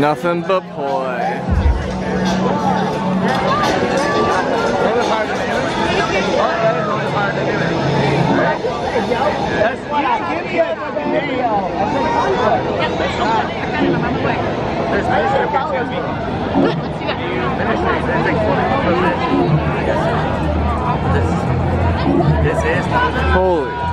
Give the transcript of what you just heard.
Nothing but poi. holy.